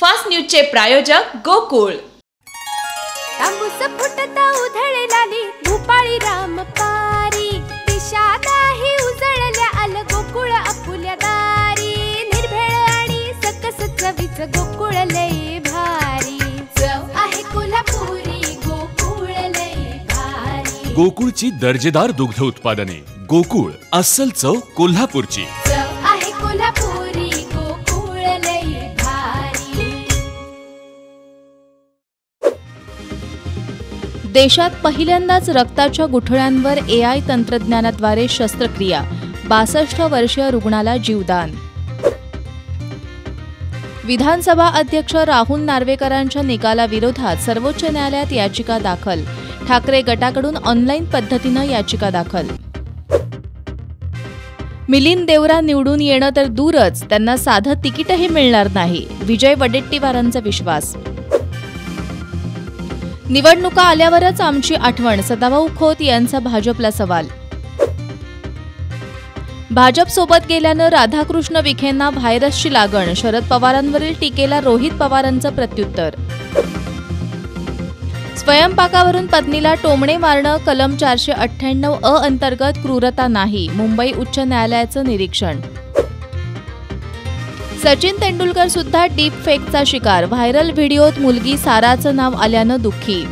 Fast न्यूजचे प्रायोजक गोकुळ. तांबूस फुटता उधळलाली भूपाळी राम पारी. दिशादाही उजळल्या आल गोकुळ आपुल्या दारी. निर्भेळ आणि सकस चवीच गोकुळ लय भारी. चव आहे कोल्हापुरी गोकुळ लय भारी. गोकुळची दर्जेदार दुग्ध उत्पादने. गोकुळ अस्सल चव कोल्हापूरची. देशात पहिल्यांदाच रक्ताच्या गुठळ्यांवर ए आय तंत्रज्ञानाद्वारे शस्त्रक्रिया. बासष्ट वर्षीय रुग्णाला जीवदान. विधानसभा अध्यक्ष राहुल नार्वेकरांच्या निकालाविरोधात सर्वोच्च न्यायालयात याचिका दाखल. ठाकरे गटाकडून ऑनलाईन पद्धतीनं याचिका दाखल. मिलिंद देवरा निवडून येणं तर दूरच त्यांना साधं तिकीटही मिळणार नाही. विजय वडेट्टीवारांचा विश्वास. निवडणुका आल्यावरच आमची आठवण. सदाभाऊ खोत यांचा भाजपला सवाल. भाजपसोबत गेल्यानं राधाकृष्ण विखेंना व्हायरसची लागण. शरद पवारांवरील टीकेला रोहित पवारांचं प्रत्युत्तर. स्वयंपाकावरून पत्नीला टोमणे मारणं कलम चारशे अठ्ठ्याण्णव अ अंतर्गत क्रूरता नाही. मुंबई उच्च न्यायालयाचं निरीक्षण. सचिन तेंडुलकर सुद्धा डीप फेकचा शिकार. व्हायरल व्हिडिओत मुलगी साराचं नाव आल्यानं दुःखी.